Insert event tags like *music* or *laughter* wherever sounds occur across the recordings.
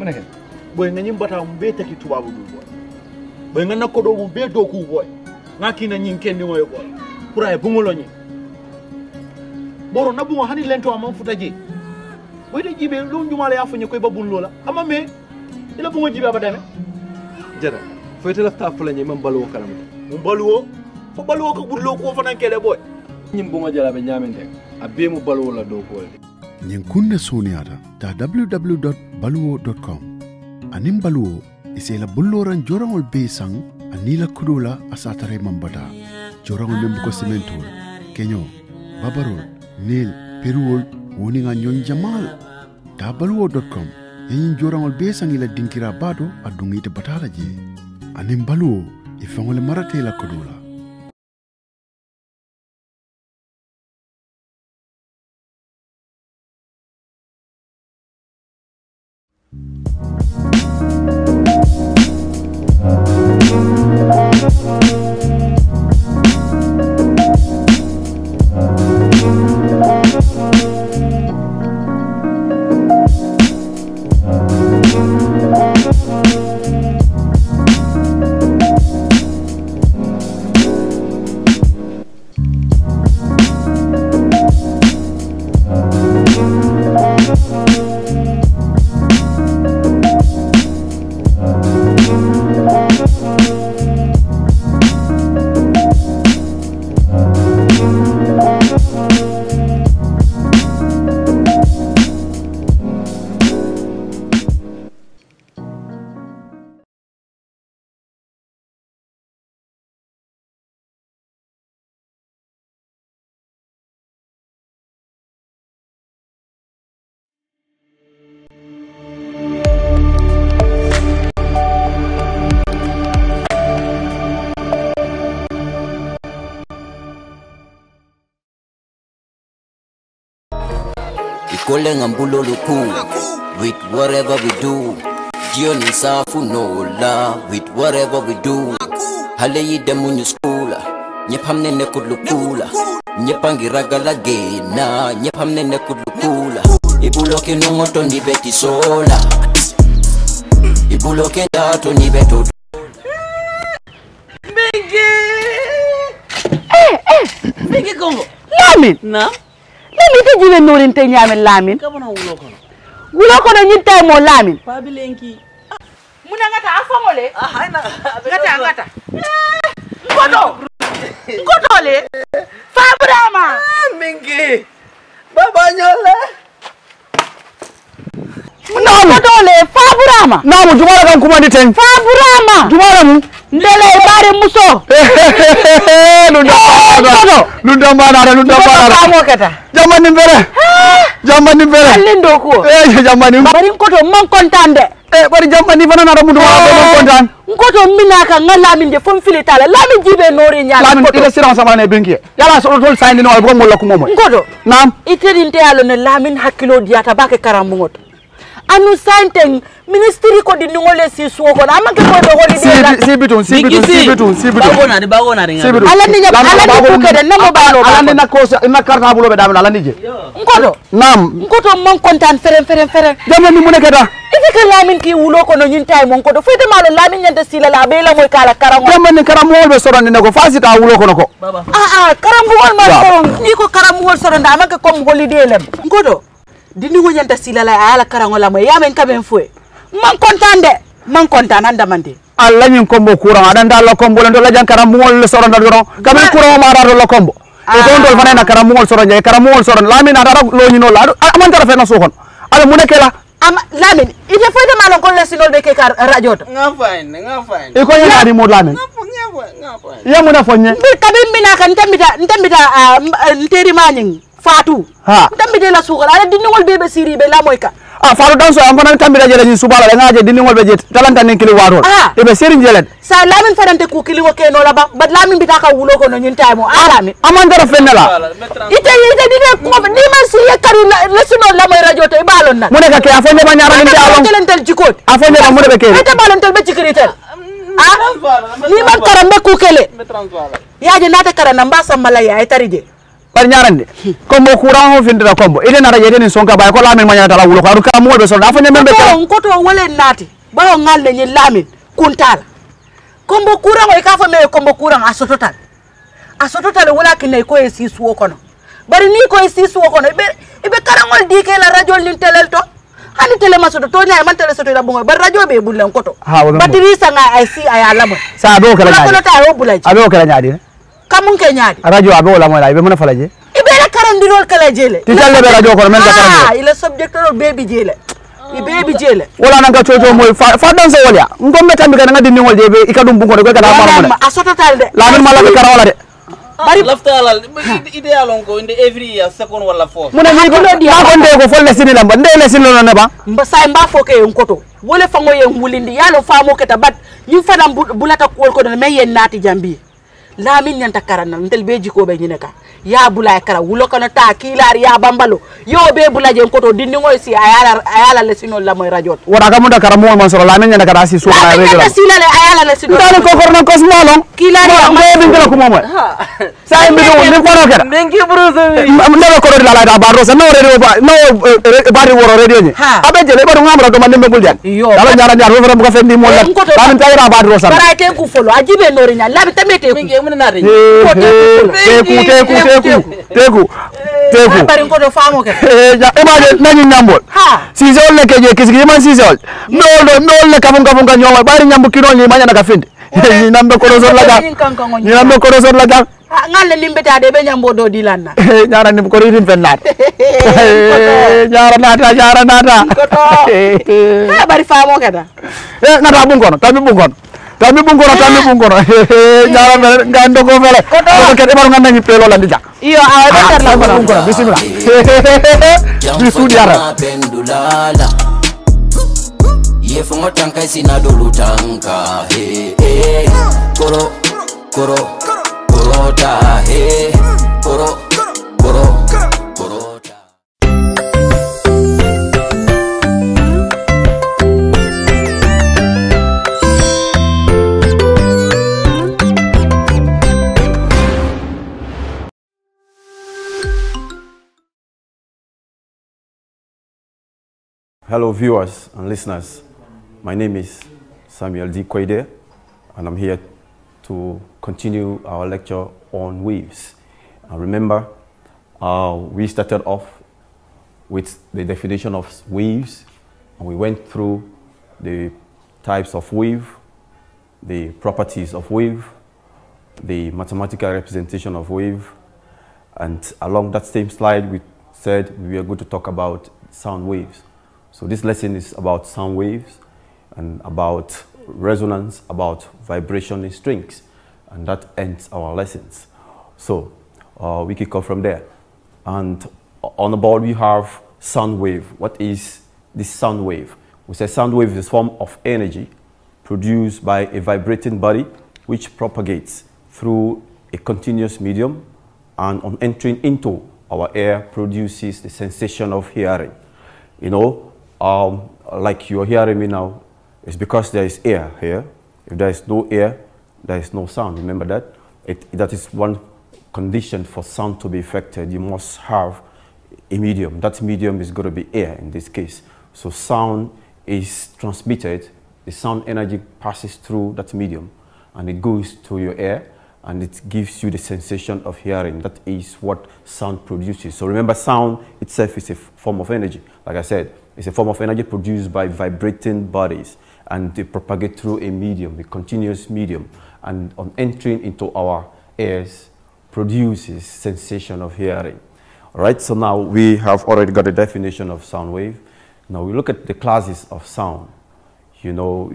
mu ne boy nga ñim bata mu be taki tubabu du boy boy nga nakko do mu be doku boy nga kina nyinke kendi ngoy boy pour ay bungolo nye. boro na bungo hani lento amam futa je? Boy de jibe lu njumala ya fuñe koy babun lola ama me? Ila bungo jibe abadame jara foyte lafta fula ñi man baluwo kalamata mu baluwo fo baluwo ko budlo ko fanan kele boy ñim bunga jala be ñamen Abie a wala mu baluwo la do ko Nyankunde Sonyata ta www.baluo.com. Anin Baluo isela bulloran jorangol be sang anila kudula asatare mambata. Jorangol membuko sementol, kenyo, babarol, nil, peruol, woninga nyon jamal. Ta baluo.com yin jorangol be sang ila dinkira bado adungite batala je. Anin Baluo ifangole maratela kudula. Kole ngambulo luku With whatever we do Jio ni safu nola With whatever we do Hale yide munyu skula. Nyepamnene kulukula Nyepangiragala gena. Nyepamnene kulukula Ibuloke nongoto nibeti sola Ibuloke dato nibeto Mbenge Eh eh! Mbenge Kongo. Lamin Naam lami ka jibe norin te ñamin lamin wulo kono? Ñin tay mo lamin muna ngata a foŋole ngata ngata. nkoto nkoto. Le fabrama. Mingi. Babañole no nkoto le fabrama. Namu jumala kan kumandi ten fabrama. Jumala mu. ndele ibari muso. *laughs* Lundambanara lundambanara jamani mbere jamani mbere lindo ko eh, eh jamani ah! eh, bari koto man kontande eh bari jamani bana na mundu wa eh, man kontan ngoto mina ka ngala min de fon fili tala. La min jibe nori nyaala la min ida siran sama ne bengi yala so tol sayni no ko molla ko momo ngoto nam itedinte yalo ne la min hakkilo diata bake karamungot anu sainteng ministry ko di ngole si suo ko ama ke ko do holi de la si bitun si bitun si bitun si bitun bago na de bago na ringa ala ni ala ni ko ke de namo ba no ala ni na ko na karta bulo be damna ala ni je. Ngodo nam ngodo mon kontan feren feren feren jamna ni muneke da ifi ka lamin ki wulo ko no nyinta mon ko do fete malo lamin nyande sila la be la moy kala karango. Jamna ni karamu wol be sorande ne ko fasi ta wulo ko. No ko a a karamu wol ma ko ni ko karamu wol soron da ma ke ko holiday lem. Ngodo dindi ko nyanta sila la ala karango la moy yamen kamen fue man content de man kontaan an damande alla ñin kombo courant aɗa nda la combo len to lajan karamugol soronda doron kamin courant o maɗa to la combo e ah. toon tol fanayna karamugol soron jey karamugol soron lamin aɗa aɗa loñinola amantara ah, fena suukon aɗa mune kela. Ama lamin ite foyta ma lon lol de ke keka eh, radio to. E ko yenaɗi mod lamin? Yamuna ka kamin mina ka ntambita ntambita ah, eh, nterimañing fatou ntambitela suukol aɗa wol bebe siri be la moy ka Ah, a faatu dan so an fanan tambira jele ni subala da ngaje dinin wolbe je talanta nin kili waro ah. e eh, be serin jele. Sa lamin fanante ku kili wo keno la ba bad lamin bita ka wulo ko no nyin taimo arami aman dara fennela ite ite dine ko ni man si ye karu la la moy radio to e balon na. Mune ka ke afon ne banyara ah, ni dalon jelen tel jikot afon ne mune be ke ite balon tel be a ni man karambe ku kele. Yaje nata karana mbasa e bar ñarande combo courant ho findira kombo. Ile nara yede ni sonka bay ko lamin ma ñata wulo ko aru kam mo be so da fa ñembe be ko wole wala naati baro ngalle ñi lamin. Kuntala. Combo courant o ka fa me combo courant a sototal a sototal wala kinay ko e sisuwo kono bari ni ko e sisuwo kono be ibe karangol dike la radio lin telel to. Hani tele masoto. To nya man tele soto labongo bar radio be bulan koto batirisa nga ai si ay alama sa do kala nyaade sa do kala nyaade kamun ke radio abe wala mola ibe mona fala je? Ibe la karandirol kala jele. Ti talle radio kono men ka karandi ah ila subject baby jele. Ibebi jele. Wala nanga coco moy fadan so wolya ngombe tambi kan ngadi ni wolde be ikadum bungo de ko kala mara mo a sotatal de la min mala be karawala de. Bari laftalal idéalon ko nde every year second walla fourth mune mi kono di ha konde ko folle sini lamba nde le sini lono neba. Mba say mba foke en koto wole fango ye wulindi yalo famo keta bat yin fadam bulata kol ko de me yen nati jambi lamin ñanta karanal ntel be jikoɓe ñine ka ya bulay kara a kono ta kilar ya bambalo yo be bulaje koto a si ayala ayala le sinol lamoy radio to wora kamuda a mowol a soro lamin le sinol ndani ko korno kosma lon kilar ya mbe bin kala kuma moy sa mbi do ni kono kera men ki bruso ndebe ko rodi lala da barro sa no radio ba no a woro radio ni abe jele ba do ngamra do man dembe buljan dala nyara nyara wo fere bu ka fendi mo la lamin tayra barro sa bara ten ku folo ajibe norinya labi tamete muna da teku teku teku teku teku barin ko do famo ke e ba de nani nyambol ha. Si zol ne ke je kisigi man si zol? No no no le kabun kabun ka nyongol. Bari nyambu kino ni manya eh, na kafindi ni nambe ko do zol laga ni nambe ko do zol laga ngalle limbeta de be nyambo do dilanna e nyara ni ko ridin fennat e nyara nata nyara nata ko to e bari famo ke da e nata bungono tabi bungono kami ɓunkoro tammi ɓunkoro ñalamɓe ga dogo fele koto kede ɓaro ganda ñippe lolandi jak iyo awaɓeɓunkoro bisimilla mi suuɗi ara yefongo tanka sina dolu tanka koro koro. Hello, viewers and listeners. My name is Samuel D. Kwede, and I'm here to continue our lecture on waves. Remember, uh, we started off with the definition of waves, and we went through the types of wave, the properties of wave, the mathematical representation of wave, and along that same slide, we said we are going to talk about sound waves. So this lesson is about sound waves and about resonance, about vibration in strings. And that ends our lessons. So uh, we kick off from there. And on the board we have sound wave. What is this sound wave? We say sound wave is a form of energy produced by a vibrating body which propagates through a continuous medium and on entering into our air produces the sensation of hearing. You know, um, like you're hearing me now, it's because there is air here. If there is no air, there is no sound. Remember that? It, that is one condition for sound to be affected. You must have a medium. That medium is going to be air in this case. So sound is transmitted, the sound energy passes through that medium and it goes to your ear and it gives you the sensation of hearing. That is what sound produces. So remember, sound itself is a form of energy. Like I said, it's a form of energy produced by vibrating bodies and they propagate through a medium, a continuous medium. And on entering into our ears, produces sensation of hearing. All right, so now we have already got a definition of sound wave. Now we look at the classes of sound. You know,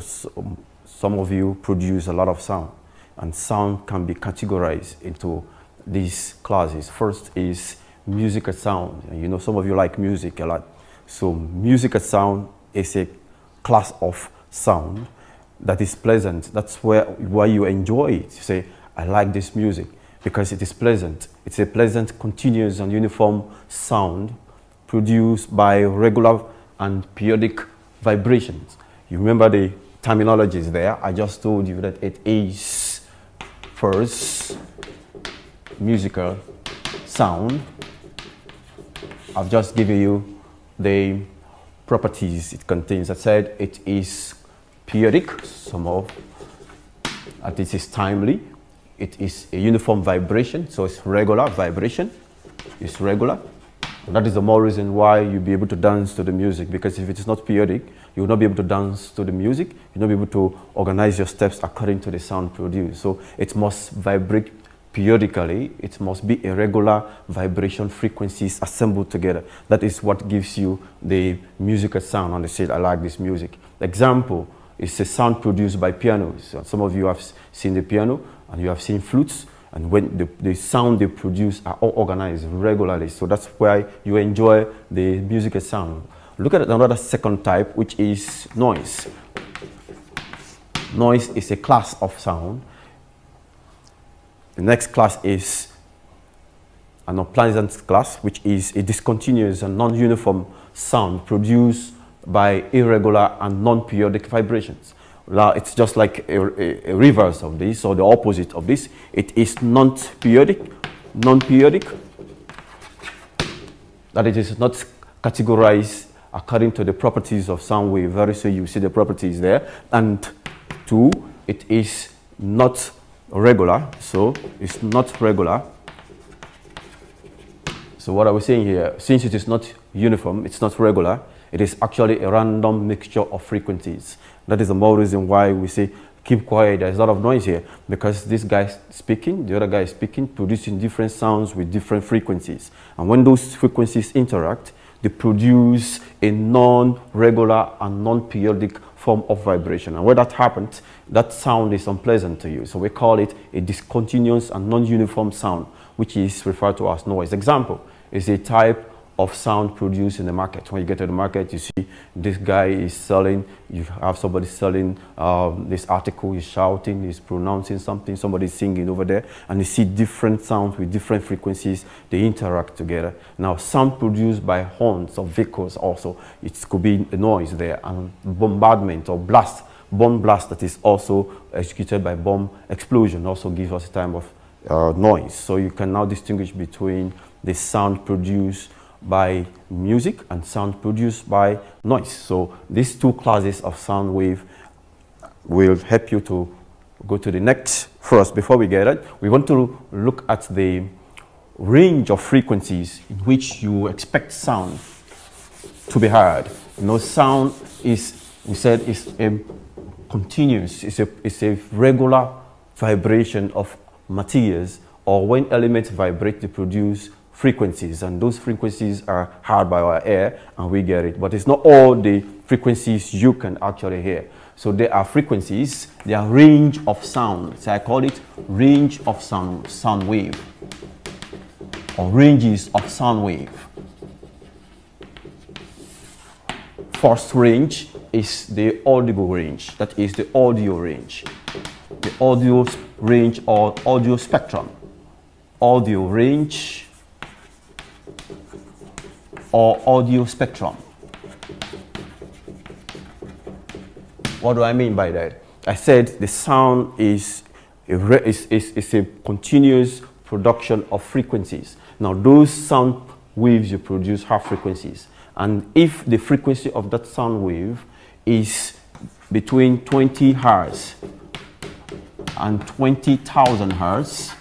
some- um, some of you produce a lot of sound, and sound can be categorized into these classes. First is musical sound. You know, some of you like music a lot. So musical sound is a class of sound that is pleasant. That's where why you enjoy it. You say, I like this music because it is pleasant. It's a pleasant, continuous and uniform sound produced by regular and periodic vibrations. You remember the terminologies there. I just told you that it is first musical sound, I've just given you the properties it contains. I said it is periodic, somehow, uh, and it is timely. It is a uniform vibration, so it's regular vibration. It's regular. And that is the more reason why you'll be able to dance to the music because if it is not periodic, you will not be able to dance to the music. You'll not be able to organize your steps according to the sound produced. So it must vibrate periodically. It must be irregular vibration frequencies assembled together. That is what gives you the musical sound and they say, I like this music. Example is a sound produced by pianos. Some of you have seen the piano and you have seen flutes and when the, the sound they produce are all organized regularly. So that's why you enjoy the musical sound. Look at another second type, which is noise. Noise is a class of sound. The next class is an unpleasant class, which is a discontinuous and non-uniform sound produced by irregular and non-periodic vibrations. Now, it's just like a, a, a reverse of this, or the opposite of this. It is non-periodic, non-periodic, that it is not categorized according to the properties of sound wave. Very soon you see the properties there. And two, it is not regular, so it's not regular. So what are we saying here? Since it is not uniform, it's not regular, it is actually a random mixture of frequencies. That is the more reason why we say keep quiet. There's a lot of noise here because this guy is speaking, the other guy is speaking, producing different sounds with different frequencies. And when those frequencies interact, they produce a non-regular and non-periodic form of vibration. And when that happens, that sound is unpleasant to you. So we call it a discontinuous and non-uniform sound, which is referred to as noise. Example is a type of sound produced in the market. When you get to the market, you see this guy is selling, you have somebody selling um, this article, he's shouting, he's pronouncing something, somebody's singing over there, and you see different sounds with different frequencies, they interact together. Now, sound produced by horns of vehicles also, it could be a noise there, and bombardment or blast, bomb blast that is also executed by bomb explosion also gives us a time of uh, noise. So you can now distinguish between the sound produced by music and sound produced by noise. So these two classes of sound wave will help you to go to the next. First, before we get it, we want to look at the range of frequencies in which you expect sound to be heard. You know, sound is, we said, is a continuous, it's a, it's a regular vibration of materials or when elements vibrate, they produce frequencies and those frequencies are heard by our ear and we get it. But it's not all the frequencies you can actually hear. So there are frequencies there are range of sound. So i call it range of sound sound wave or ranges of sound wave. First range is the audible range. That is the audio range. The audio range or audio spectrum. Audio range or audio spectrum. What do I mean by that? I said the sound is a, is, is, is a continuous production of frequencies. Now those sound waves you produce have frequencies. And if the frequency of that sound wave is between 20 hertz and 20,000 hertz,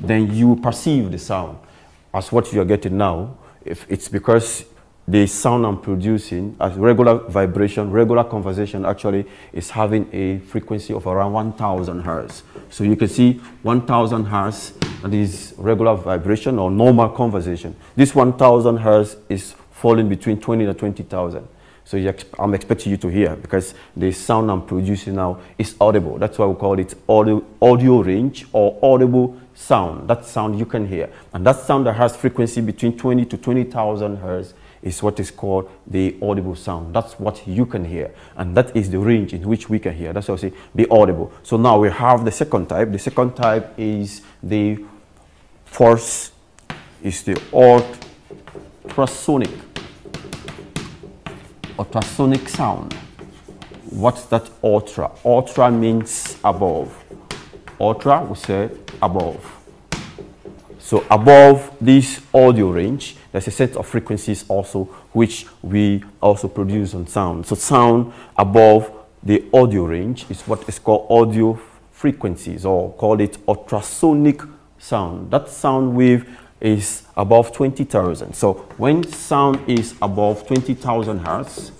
then you perceive the sound as what you are getting now. If it's because the sound I'm producing as regular vibration, regular conversation actually is having a frequency of around 1000 hertz. So you can see 1000 hertz that is regular vibration or normal conversation. This 1000 hertz is falling between 20 and 20,000. So exp I'm expecting you to hear because the sound I'm producing now is audible. That's why we call it audio, audio range or audible sound. That sound you can hear. And that sound that has frequency between 20 to 20,000 hertz is what is called the audible sound. That's what you can hear. And that is the range in which we can hear. That's why I say be audible. So now we have the second type. The second type is the force, is the ultrasonic ultrasonic sound. What's that ultra? Ultra means above. Ultra, we said above. So above this audio range, there's a set of frequencies also which we also produce on sound. So sound above the audio range is what is called audio frequencies or call it ultrasonic sound. That sound wave is above 20,000. So when sound is above 20,000 hertz,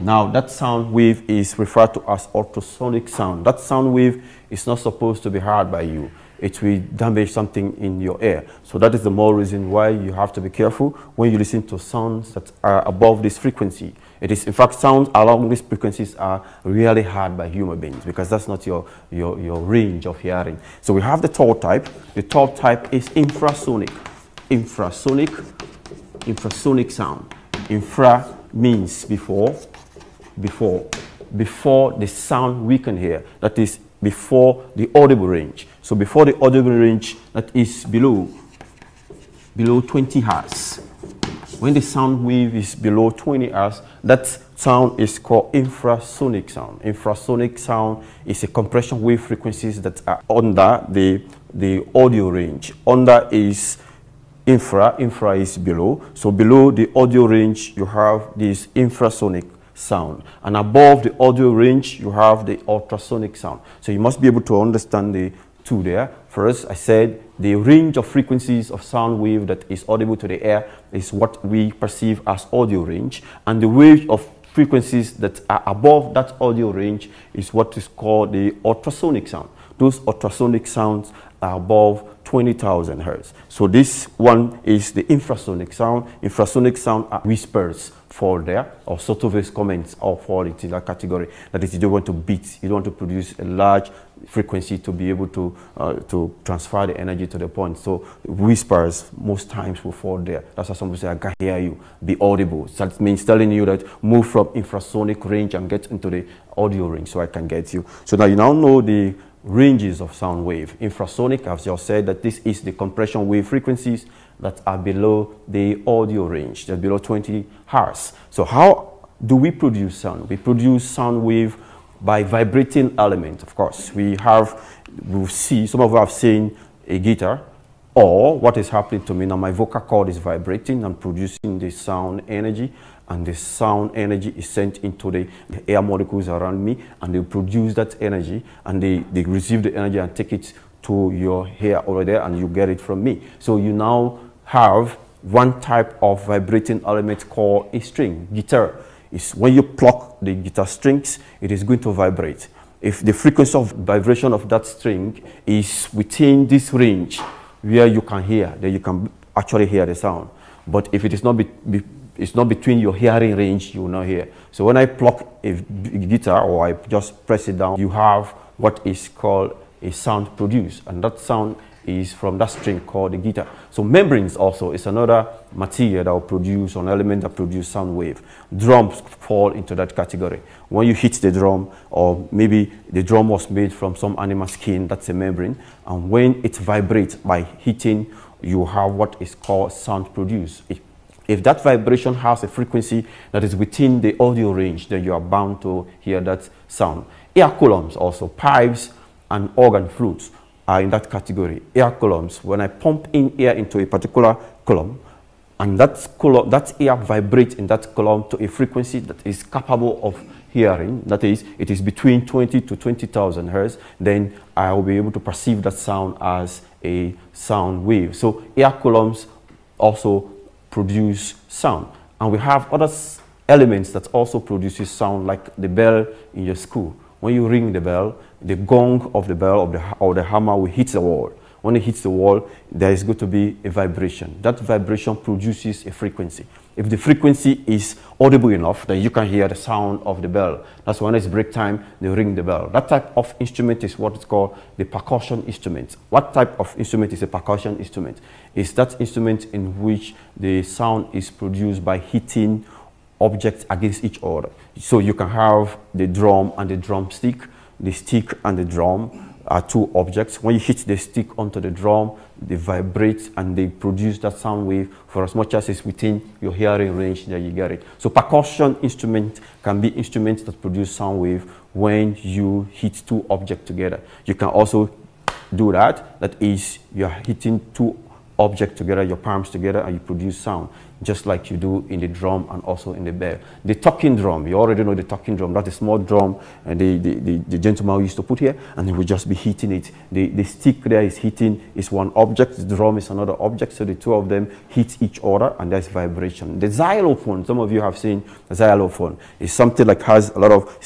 now that sound wave is referred to as ultrasonic sound. That sound wave is not supposed to be heard by you. It will damage something in your ear. So that is the more reason why you have to be careful when you listen to sounds that are above this frequency. It is, in fact, sounds along these frequencies are really heard by human beings because that's not your, your, your range of hearing. So we have the third type. The third type is infrasonic. Infrasonic, infrasonic sound. Infra means before, before, before the sound we can hear. That is before the audible range. So before the audible range that is below, below 20 hertz. When the sound wave is below 20 hertz, that sound is called infrasonic sound. Infrasonic sound is a compression wave frequencies that are under the, the audio range. Under is infra, infra is below. So below the audio range, you have this infrasonic sound. And above the audio range, you have the ultrasonic sound. So you must be able to understand the two there. First, I said the range of frequencies of sound wave that is audible to the air is what we perceive as audio range. And the wave of frequencies that are above that audio range is what is called the ultrasonic sound. Those ultrasonic sounds are above 20,000 hertz. So this one is the infrasonic sound. Infrasonic sound are whispers fall there or sort of voice comments all fall into that category. That is, you don't want to beat, you don't want to produce a large frequency to be able to uh, to transfer the energy to the point. So whispers most times will fall there. That's why somebody say, I can hear you, be audible. So that means telling you that move from infrasonic range and get into the audio range so I can get you. So now you now know the ranges of sound wave. Infrasonic, I've just said that this is the compression wave frequencies that are below the audio range, they're below 20 hertz. So how do we produce sound? We produce sound wave by vibrating element, of course. We have, we see, some of you have seen a guitar, or what is happening to me now, my vocal cord is vibrating and producing the sound energy, and the sound energy is sent into the air molecules around me, and they produce that energy, and they, they receive the energy and take it to your hair over there, and you get it from me. So you now have one type of vibrating element called a string, guitar. Is when you pluck the guitar strings, it is going to vibrate. If the frequency of vibration of that string is within this range where you can hear, then you can actually hear the sound. But if it is not, be, be, it's not between your hearing range, you will not hear. So when I pluck a guitar or I just press it down, you have what is called a sound produced. And that sound is from that string called the guitar. So membranes also is another material that will produce an element that produce sound wave. Drums fall into that category. When you hit the drum, or maybe the drum was made from some animal skin, that's a membrane. And when it vibrates by hitting, you have what is called sound produced. If, if that vibration has a frequency that is within the audio range, then you are bound to hear that sound. Air columns also, pipes and organ flutes are in that category. Air columns, when I pump in air into a particular column, and that, column, that air vibrates in that column to a frequency that is capable of hearing, that is, it is between 20 to 20,000 hertz, then I will be able to perceive that sound as a sound wave. So air columns also produce sound. And we have other elements that also produces sound, like the bell in your school. When you ring the bell, the gong of the bell of the, or the hammer will hit the wall. When it hits the wall, there is going to be a vibration. That vibration produces a frequency. If the frequency is audible enough, then you can hear the sound of the bell. That's when it's break time, they ring the bell. That type of instrument is what is called the percussion instrument. What type of instrument is a percussion instrument? It's that instrument in which the sound is produced by hitting objects against each other. So you can have the drum and the drumstick, the stick and the drum are two objects. When you hit the stick onto the drum, they vibrate and they produce that sound wave for as much as it's within your hearing range that you get it. So percussion instrument can be instruments that produce sound wave when you hit two objects together. You can also do that, that is you're hitting two objects together, your palms together, and you produce sound, just like you do in the drum and also in the bell. The talking drum, you already know the talking drum, that's a small drum and the, the, the, the gentleman used to put here, and he will just be hitting it. The, the stick there is hitting is one object, the drum is another object, so the two of them hit each other, and there's vibration. The xylophone, some of you have seen the xylophone, is something like has a lot of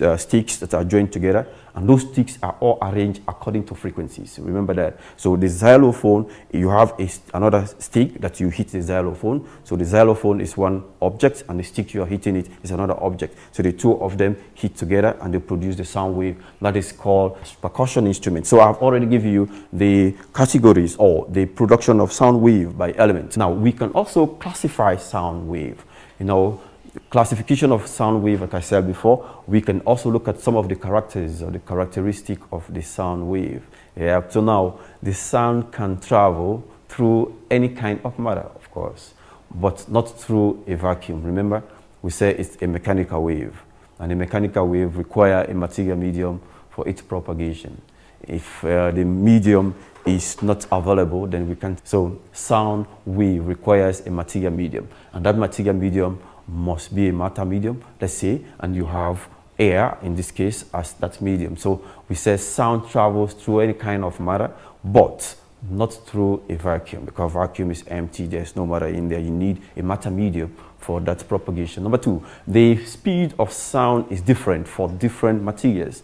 uh, sticks that are joined together, and those sticks are all arranged according to frequencies. Remember that. So the xylophone, you have a, st- another stick that you hit the xylophone. So the xylophone is one object, and the stick you are hitting it is another object. So the two of them hit together, and they produce the sound wave that is called percussion instrument. So I've already given you the categories or the production of sound wave by element. Now we can also classify sound wave. You know, classification of sound wave, like I said before, we can also look at some of the characters or the characteristic of the sound wave. Yeah, up to now, the sound can travel through any kind of matter, of course, but not through a vacuum. Remember, we say it's a mechanical wave, and a mechanical wave require a material medium for its propagation. If uh, the medium is not available, then we can't. So sound wave requires a material medium, and that material medium must be a matter medium, let's say, and you have air in this case as that medium. So we say sound travels through any kind of matter, but not through a vacuum because vacuum is empty, there's no matter in there. You need a matter medium for that propagation. Number two, the speed of sound is different for different materials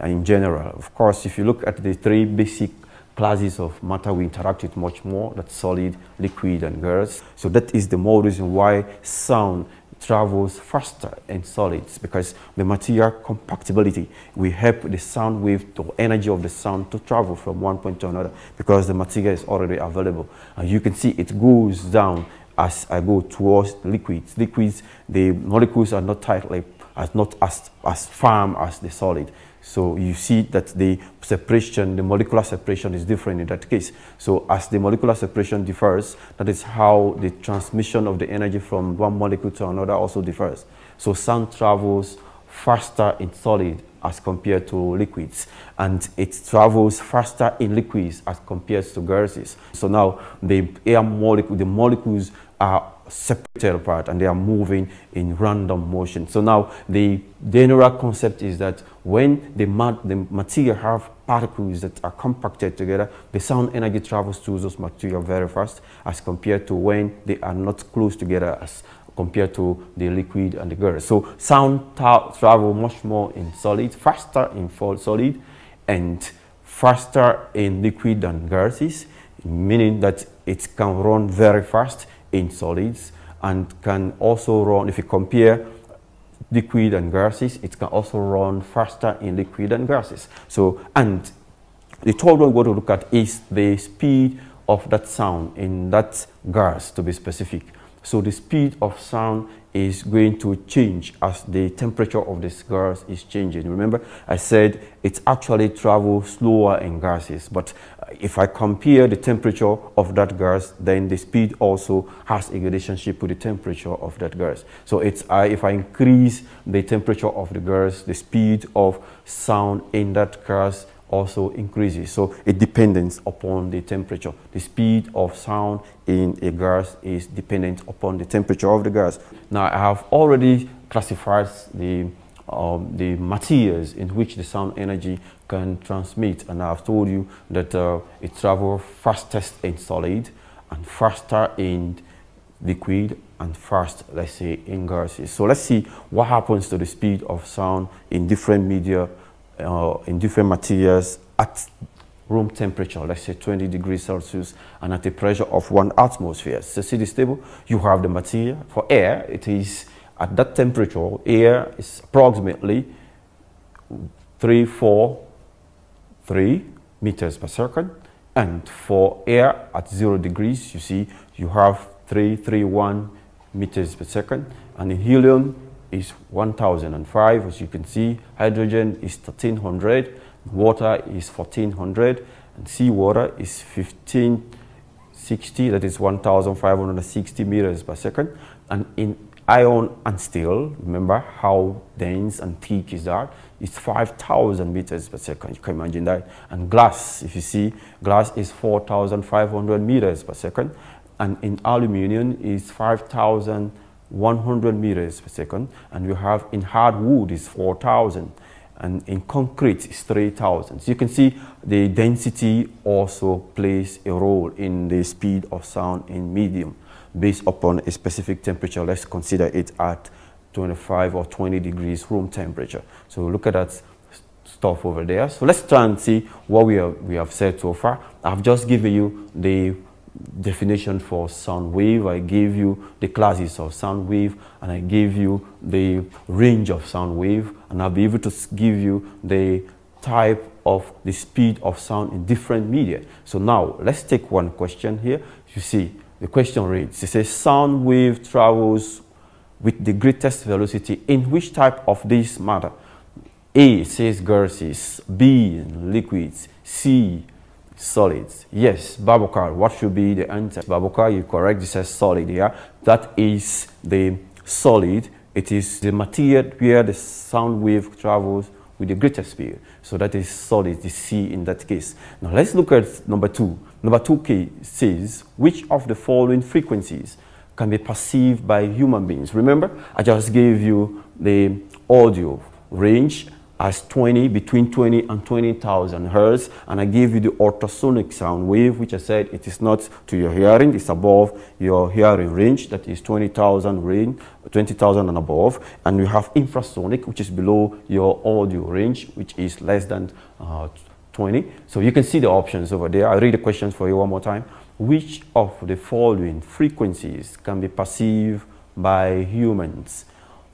uh, in general. Of course, if you look at the three basic classes of matter we interact with much more, that's solid, liquid, and gas. So that is the more reason why sound travels faster in solids because the material compactability will help the sound wave, the energy of the sound to travel from one point to another because the material is already available. And you can see it goes down as I go towards liquids. Liquids, the molecules are not tightly, as not as, as firm as the solid. So you see that the separation, the molecular separation is different in that case. So as the molecular separation differs, that is how the transmission of the energy from one molecule to another also differs. So sound travels faster in solid as compared to liquids and it travels faster in liquids as compared to gases. So now the air molecule, the molecules are separated apart and they are moving in random motion. So now the general concept is that when the, mat the material have particles that are compacted together, the sound energy travels through those material very fast as compared to when they are not close together as compared to the liquid and the gas. So sound travel much more in solid, faster in solid, and faster in liquid than gases, meaning that it can run very fast in solids and can also run, if you compare liquid and gases, it can also run faster in liquid and gases. So, and the third one we're going to look at is the speed of that sound in that gas to be specific. So the speed of sound is going to change as the temperature of this gas is changing. Remember, I said it actually travels slower in gases, but if I compare the temperature of that gas, then the speed also has a relationship with the temperature of that gas. So it's uh, if I increase the temperature of the gas, the speed of sound in that gas also increases. So it depends upon the temperature. The speed of sound in a gas is dependent upon the temperature of the gas. Now I have already classified the um, the materials in which the sound energy can transmit and I've told you that uh, it travels fastest in solid and faster in liquid and fast let's say in gases. So let's see what happens to the speed of sound in different media uh, in different materials at room temperature, let's say 20 degrees Celsius, and at a pressure of one atmosphere. So see this table, you have the material. For air, it is at that temperature, air is approximately 343 meters per second. And for air at zero degrees, you see, you have 331 meters per second. And in helium, is 1005 as you can see hydrogen is 1300 water is 1400 and seawater is 1560 that is 1560 meters per second and in iron and steel, remember how dense and thick is that? It's 5,000 meters per second. You can imagine that. And glass, if you see, glass is 4,500 meters per second. And in aluminium is 5,100 meters per second. And you have in hardwood is 4,000. And in concrete is 3,000. So you can see the density also plays a role in the speed of sound in medium based upon a specific temperature. Let's consider it at 25 or 20 degrees room temperature. So look at that stuff over there. So let's try and see what we have, we have said so far. I've just given you the definition for sound wave. I gave you the classes of sound wave and I gave you the range of sound wave and I'll be able to give you the type of the speed of sound in different media. So now let's take one question here. You see the question reads, it says sound wave travels with the greatest velocity in which type of this matter? A says gases, B liquids, C solids. Yes, Babakar, what should be the answer? Babakar, you correct, this says solid here. That is the solid. It is the material where the sound wave travels with the greatest speed. So that is solid, the C in that case. Now let's look at number two. Number two K says, which of the following frequencies can be perceived by human beings. Remember, I just gave you the audio range as 20, between 20 and 20,000 hertz, and I gave you the ultrasonic sound wave, which I said it is not to your hearing, it's above your hearing range, that is 20,000 range, 20,000 and above, and you have infrasonic, which is below your audio range, which is less than uh, 20. So you can see the options over there. I'll read the questions for you one more time. Which of the following frequencies can be perceived by humans?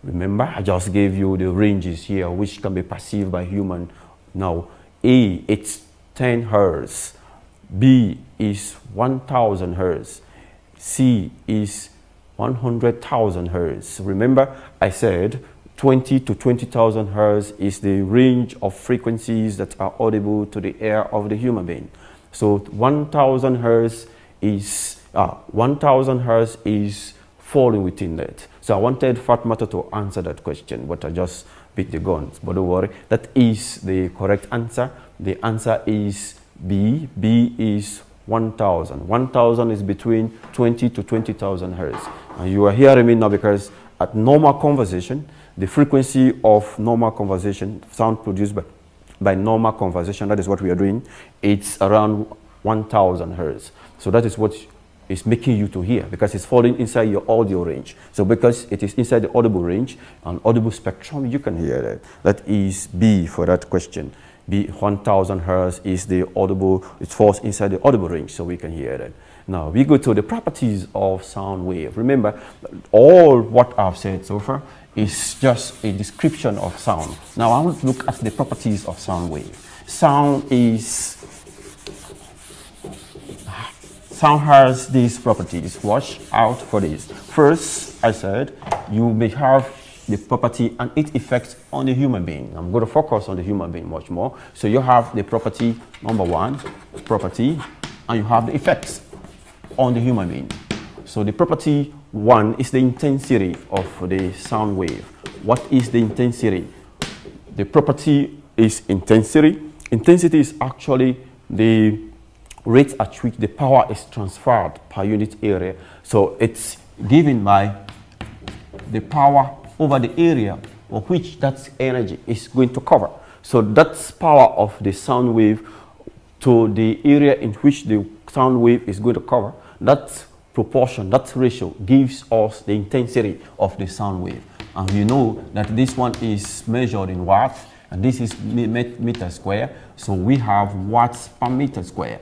Remember, I just gave you the ranges here, which can be perceived by human. Now, A, it's 10 hertz. B is 1000 hertz. C is 100,000 hertz. Remember, I said 20 to 20,000 hertz is the range of frequencies that are audible to the ear of the human being. So 1000 hertz is uh, 1000 hertz is falling within that. So I wanted Fatmata to answer that question, but I just beat the guns. But don't worry, that is the correct answer. The answer is B. B is 1000. 1000 is between 20 to 20,000 hertz. And you are hearing me now because at normal conversation, the frequency of normal conversation, sound produced by, by normal conversation, that is what we are doing, it's around 1000 hertz. So that is what is making you to hear because it's falling inside your audio range. So because it is inside the audible range, an audible spectrum, you can hear that. That is B for that question. B 1000 hertz is the audible, it falls inside the audible range, so we can hear that. Now we go to the properties of sound wave. Remember, all what I've said so far is just a description of sound. Now I want to look at the properties of sound wave. Sound is sound has these properties. Watch out for this. First, I said you may have the property and its effects on the human being. I'm going to focus on the human being much more. So you have the property number one, property, and you have the effects on the human being. So the property one is the intensity of the sound wave. What is the intensity? The property is intensity. Intensity is actually the rate at which the power is transferred per unit area. So it's given by the power over the area of which that energy is going to cover. So that's power of the sound wave to the area in which the sound wave is going to cover. That proportion, that ratio gives us the intensity of the sound wave. And we know that this one is measured in watts and this is meter square. So we have watts per meter square.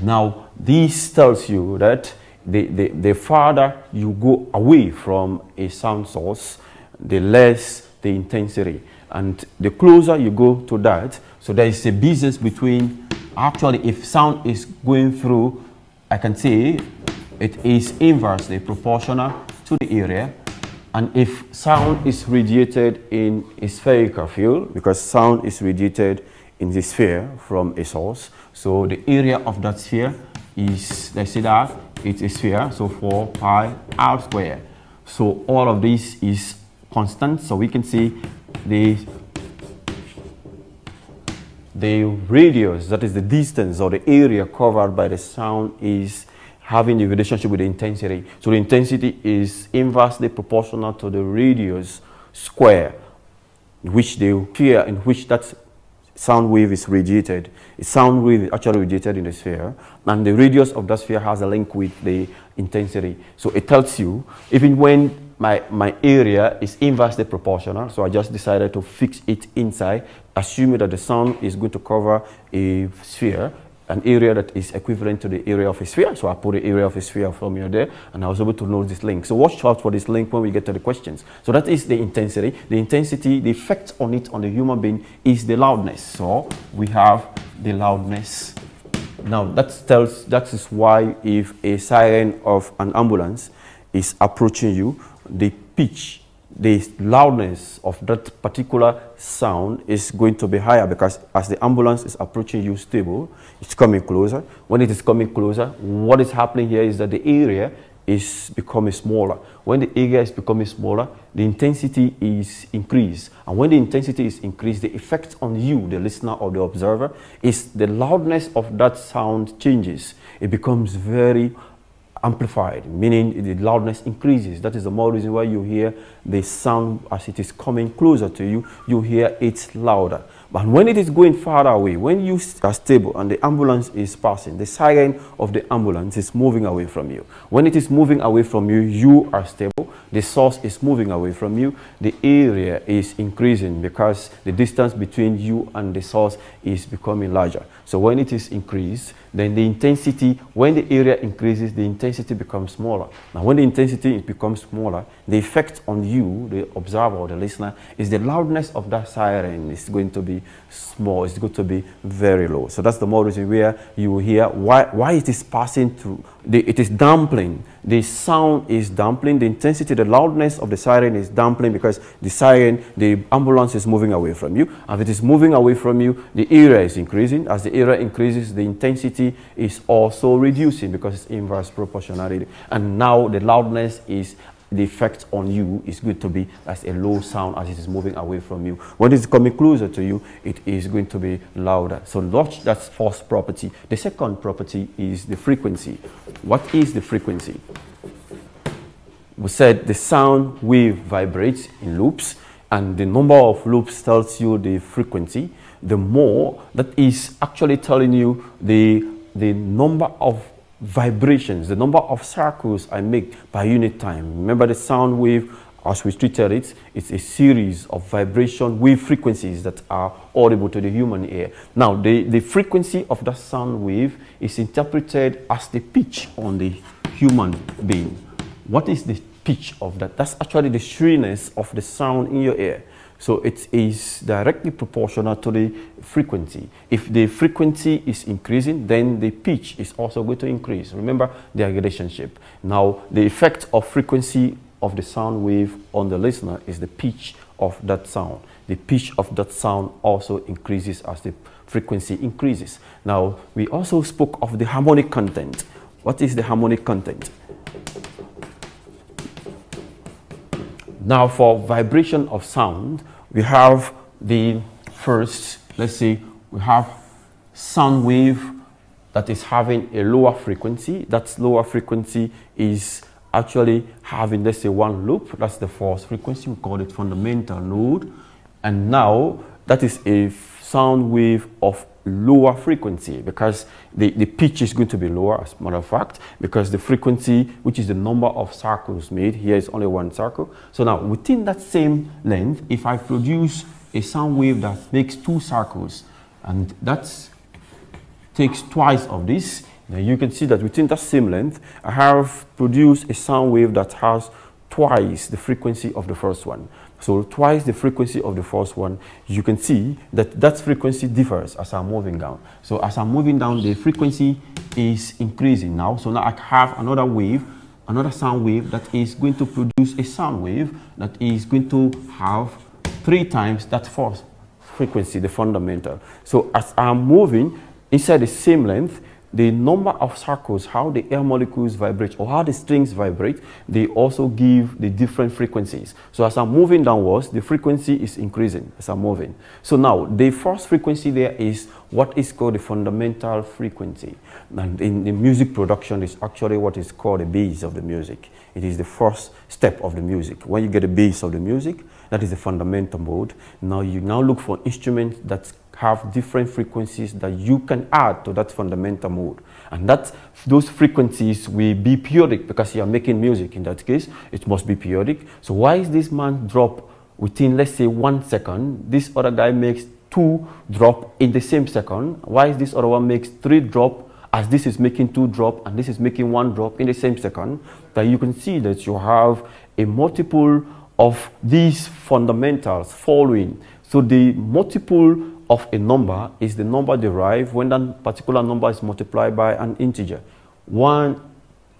Now, this tells you that the, the, the farther you go away from a sound source, the less the intensity. And the closer you go to that, so there is a business between, actually, if sound is going through, I can say it is inversely proportional to the area. And if sound is radiated in a spherical field, because sound is radiated in the sphere from a source, so the area of that sphere is, let's say that, it's a sphere, so 4 pi r square. So all of this is constant. So we can see the the radius, that is the distance or the area covered by the sound is having the relationship with the intensity. So the intensity is inversely proportional to the radius square, which the sphere in which that sound wave is radiated. The sound wave is actually radiated in the sphere, and the radius of that sphere has a link with the intensity. So it tells you, even when my, my area is inversely proportional, so I just decided to fix it inside, assuming that the sound is going to cover a sphere, an area that is equivalent to the area of a sphere. So I put the area of a sphere formula there, and I was able to know this link. So watch out for this link when we get to the questions. So that is the intensity. The intensity, the effect on it on the human being is the loudness. So we have the loudness. Now that tells, that is why if a siren of an ambulance is approaching you, the pitch, the loudness of that particular sound is going to be higher because as the ambulance is approaching you stable, it's coming closer. When it is coming closer, what is happening here is that the area is becoming smaller. When the area is becoming smaller, the intensity is increased. And when the intensity is increased, the effect on you, the listener or the observer, is the loudness of that sound changes. It becomes very amplified, meaning the loudness increases. That is the more reason why you hear the sound as it is coming closer to you, you hear it louder. But when it is going far away, when you are stable and the ambulance is passing, the siren of the ambulance is moving away from you. When it is moving away from you, you are stable. The source is moving away from you. The area is increasing because the distance between you and the source is becoming larger. So when it is increased, then the intensity, when the area increases, the intensity becomes smaller. Now, when the intensity becomes smaller, the effect on you, the observer or the listener, is the loudness of that siren is going to be small. It's going to be very low. So that's the more reason where you hear why, why it is passing through. The, it is damping. The sound is damping. The intensity, the loudness of the siren is damping because the siren, the ambulance is moving away from you. And if it is moving away from you, the area is increasing. As the area increases, the intensity is also reducing because it's inverse proportionality. And now the loudness is the effect on you is going to be as a low sound as it is moving away from you. When it's coming closer to you, it is going to be louder. So watch that's first property. The second property is the frequency. What is the frequency? We said the sound wave vibrates in loops and the number of loops tells you the frequency. The more that is actually telling you the, the number of vibrations, the number of circles I make per unit time. Remember the sound wave, as we treated it, it's a series of vibration wave frequencies that are audible to the human ear. Now, the, the frequency of that sound wave is interpreted as the pitch on the human being. What is the pitch of that? That's actually the shrillness of the sound in your ear. So it is directly proportional to the frequency. If the frequency is increasing, then the pitch is also going to increase. Remember their relationship. Now, the effect of frequency of the sound wave on the listener is the pitch of that sound. The pitch of that sound also increases as the frequency increases. Now, we also spoke of the harmonic content. What is the harmonic content? Now for vibration of sound, we have the first, let's say we have sound wave that is having a lower frequency. That lower frequency is actually having, let's say, one loop. That's the first frequency. We call it fundamental mode. And now that is a sound wave of lower frequency because the, the pitch is going to be lower as a matter of fact because the frequency which is the number of circles made here is only one circle. So now within that same length if I produce a sound wave that makes two circles and that takes twice of this then you can see that within that same length I have produced a sound wave that has twice the frequency of the first one so twice the frequency of the first one, you can see that that frequency differs as I'm moving down. So as I'm moving down, the frequency is increasing now. So now I have another wave, another sound wave that is going to produce a sound wave that is going to have three times that first frequency, the fundamental. So as I'm moving inside the same length, the number of circles, how the air molecules vibrate or how the strings vibrate, they also give the different frequencies. So as I'm moving downwards, the frequency is increasing as I'm moving. So now the first frequency there is what is called the fundamental frequency. And in the music production is actually what is called the base of the music. It is the first step of the music. When you get the base of the music, that is the fundamental mode. Now you now look for instruments that have different frequencies that you can add to that fundamental mode. And that those frequencies will be periodic because you are making music. In that case, it must be periodic. So why is this man drop within, let's say, one second? This other guy makes two drop in the same second. Why is this other one makes three drop as this is making two drop and this is making one drop in the same second? That you can see that you have a multiple of these fundamentals following. So the multiple of a number is the number derived when that particular number is multiplied by an integer. 1,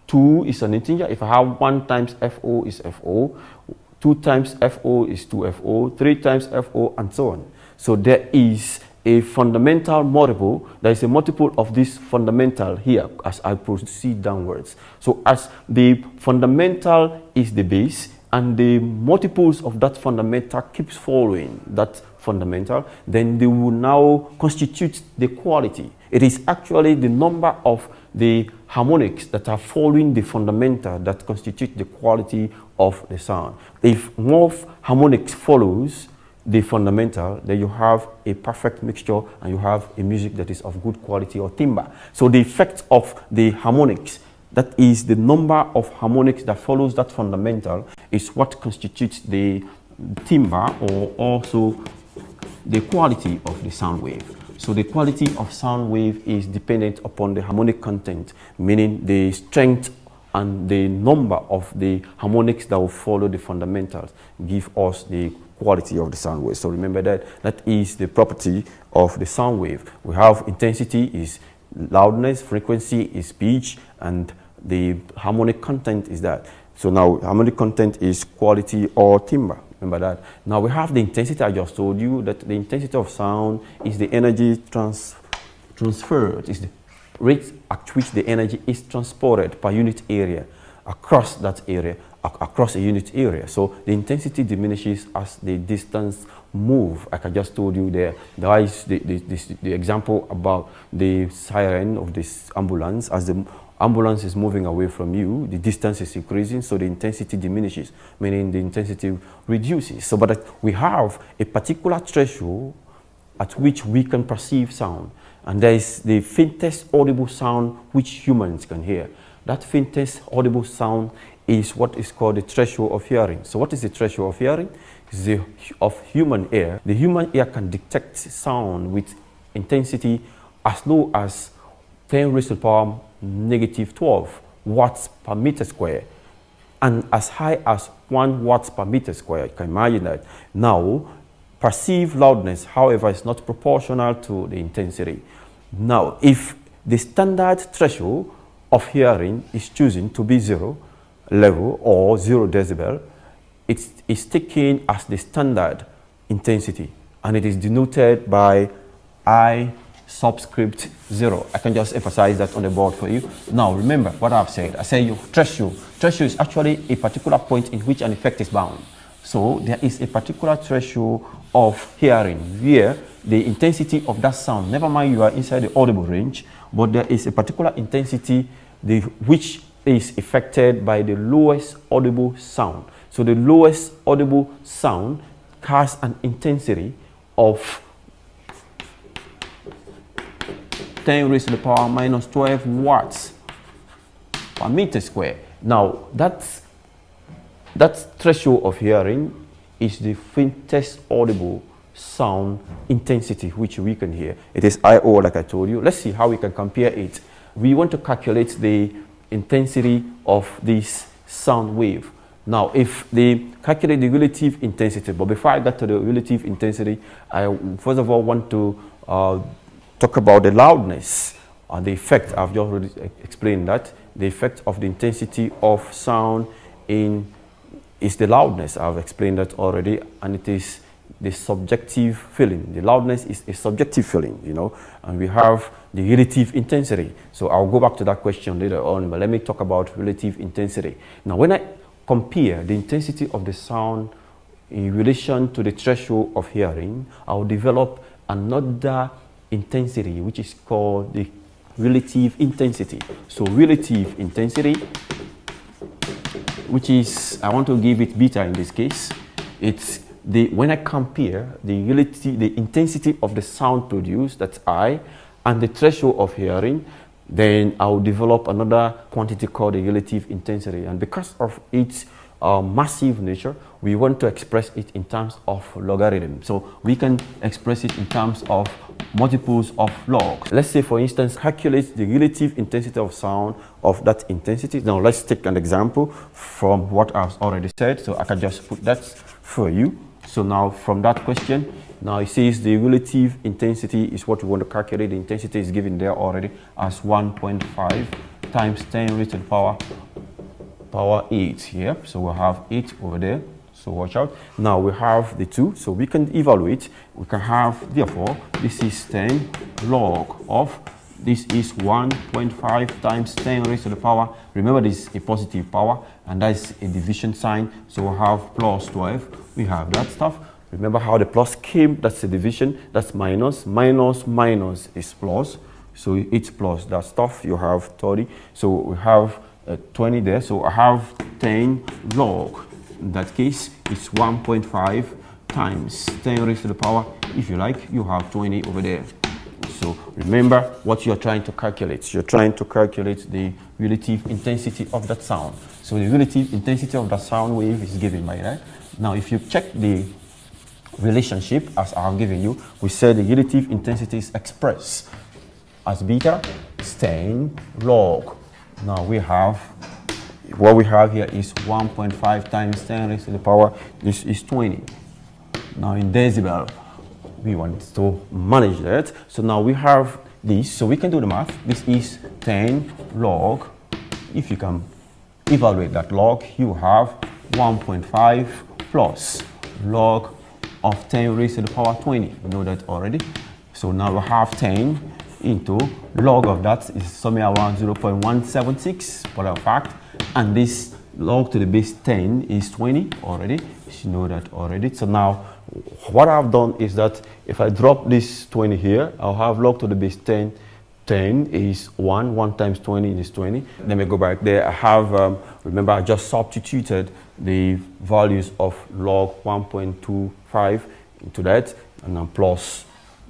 2 is an integer. If I have 1 times FO is FO, 2 times FO is 2FO, 3 times FO, and so on. So there is a fundamental multiple, there is a multiple of this fundamental here as I proceed downwards. So as the fundamental is the base and the multiples of that fundamental keeps following that fundamental, then they will now constitute the quality. It is actually the number of the harmonics that are following the fundamental that constitute the quality of the sound. If more harmonics follows the fundamental, then you have a perfect mixture and you have a music that is of good quality or timbre. So the effect of the harmonics, that is the number of harmonics that follows that fundamental, is what constitutes the timbre or also the quality of the sound wave. So the quality of sound wave is dependent upon the harmonic content, meaning the strength and the number of the harmonics that will follow the fundamentals give us the quality of the sound wave. So remember that that is the property of the sound wave. We have intensity is loudness, frequency is pitch, and the harmonic content is that. So now harmonic content is quality or timbre. Remember that. Now we have the intensity I just told you that the intensity of sound is the energy trans transferred, is the rate at which the energy is transported per unit area across that area, ac across a unit area. So the intensity diminishes as the distance move, like I just told you there. The, the, this, the example about the siren of this ambulance as the ambulance is moving away from you, the distance is increasing, so the intensity diminishes, meaning the intensity reduces. So, but we have a particular threshold at which we can perceive sound, and there is the faintest audible sound which humans can hear. That faintest audible sound is what is called the threshold of hearing. So, what is the threshold of hearing? It's the of human ear. The human ear can detect sound with intensity as low as 10 raised to the power negative 12 watts per meter square and as high as 1 watts per meter square. You can imagine that. Now, perceived loudness, however, is not proportional to the intensity. Now, if the standard threshold of hearing is chosen to be zero level or zero decibel, it is taken as the standard intensity and it is denoted by I subscript zero. I can just emphasize that on the board for you. Now, remember what I've said. I say your threshold. Threshold is actually a particular point in which an effect is bound. So there is a particular threshold of hearing where the intensity of that sound, never mind you are inside the audible range, but there is a particular intensity the, which is affected by the lowest audible sound. So the lowest audible sound has an intensity of 10 raised to the power minus 12 watts per meter square. Now, that's, that threshold of hearing is the faintest audible sound intensity which we can hear. It is IO like I told you. Let's see how we can compare it. We want to calculate the intensity of this sound wave. Now, if they calculate the relative intensity, but before I get to the relative intensity, I first of all want to uh, talk about the loudness and the effect. I've just already explained that. The effect of the intensity of sound in is the loudness. I've explained that already, and it is the subjective feeling. The loudness is a subjective feeling, you know, and we have the relative intensity. So I'll go back to that question later on, but let me talk about relative intensity. Now, when I compare the intensity of the sound in relation to the threshold of hearing, I'll develop another intensity, which is called the relative intensity. So relative intensity, which is, I want to give it beta in this case, it's the, when I compare the relative, the intensity of the sound produced, that's I, and the threshold of hearing, then I'll develop another quantity called the relative intensity. And because of its uh, massive nature, we want to express it in terms of logarithm. So we can express it in terms of multiples of log. Let's say, for instance, calculate the relative intensity of sound of that intensity. Now, let's take an example from what I've already said. So I can just put that for you. So now from that question, now it says the relative intensity is what we want to calculate. The intensity is given there already as 1.5 times 10 raised to the power power 8 here. So we'll have 8 over there. So watch out. Now we have the 2. So we can evaluate. We can have, therefore, this is 10 log of, this is 1.5 times 10 raised to the power. Remember this is a positive power and that is a division sign. So we'll have plus 12. We have that stuff. Remember how the plus came, that's a division, that's minus, minus, minus is plus. So it's plus that stuff, you have 30. So we have Uh, 20 there. So I have 10 log. In that case, it's 1.5 times 10 raised to the power. If you like, you have 20 over there. So remember what you're trying to calculate. You're trying to calculate the relative intensity of that sound. So the relative intensity of that sound wave is given by that. Now, if you check the relationship as I've given you, we said the relative intensity is expressed as beta is 10 log. Now we have, what we have here is 1.5 times 10 raised to the power, this is 20. Now in decibel, we want to manage that. So now we have this, so we can do the math. This is 10 log. If you can evaluate that log, you have 1.5 plus log of 10 raised to the power 20. You know that already. So now we have 10 into log of that is somewhere around 0.176 for a fact. And this log to the base 10 is 20 already. You know that already. So now what I've done is that if I drop this 20 here, I'll have log to the base 10 10 is 1, 1 times 20 is 20. Let me go back there. I have, um, remember I just substituted the values of log 1.25 into that and then plus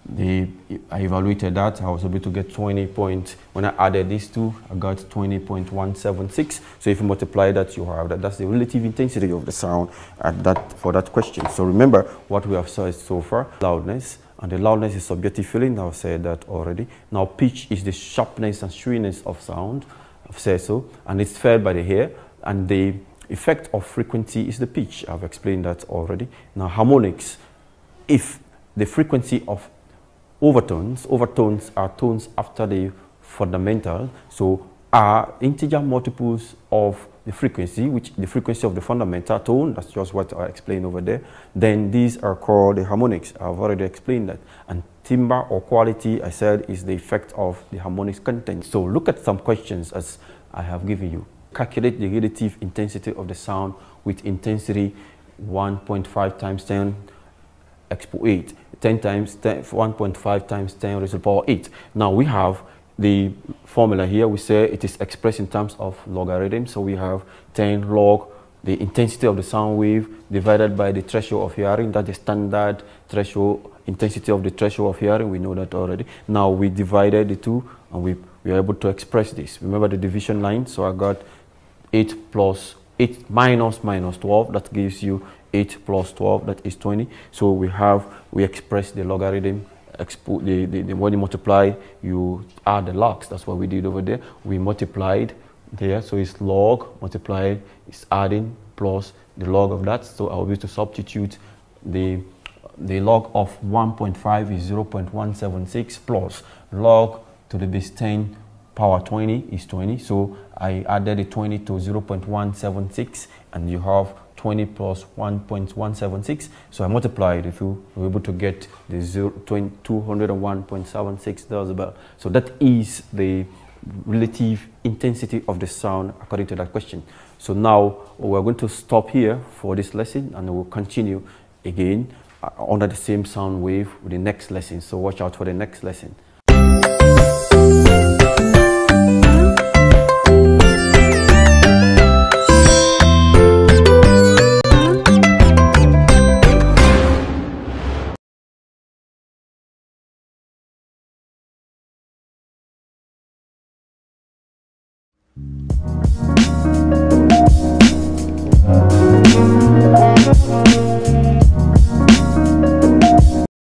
I evaluated that. I was able to get 20 point, when I added these two, I got 20.176. So if you multiply that, you have that. That's the relative intensity of the sound at that, for that question. So remember what we have said so far, loudness, and the loudness is subjective feeling. I've said that already. Now pitch is the sharpness and shrillness of sound. I've said so. And it's felt by the hair. And the effect of frequency is the pitch. I've explained that already. Now harmonics, if the frequency of overtones, overtones are tones after the fundamental. So are integer multiples of the frequency, which the frequency of the fundamental tone, that's just what I explained over there, then these are called the harmonics. I've already explained that. And timbre or quality, I said, is the effect of the harmonics content. So look at some questions as I have given you. Calculate the relative intensity of the sound with intensity 1.5 times 10 expo 8, 10 times 10, 1.5 times 10 raised to the power 8. Now we have the formula here, we say it is expressed in terms of logarithm. So we have 10 log the intensity of the sound wave divided by the threshold of hearing. That is standard threshold intensity of the threshold of hearing. We know that already. Now we divided the two and we, we are able to express this. Remember the division line. So I got 8 plus 8 minus minus 12. That gives you 8 plus 12. That is 20. So we have, we express the logarithm expo the, the, the, when you multiply, you add the logs. That's what we did over there. We multiplied there, so it's log multiplied, it's adding plus the log of that. So I'll be to substitute the the log of 1.5 is 0.176 plus log to the base 10 power 20 is 20. So I added the 20 to 0.176 and you have 20 plus 1.176. So I multiplied if you were able to get the 0, 20, 201.76 decibel. So that is the relative intensity of the sound according to that question. So now we're going to stop here for this lesson and we'll continue again uh, under the same sound wave with the next lesson. So watch out for the next lesson.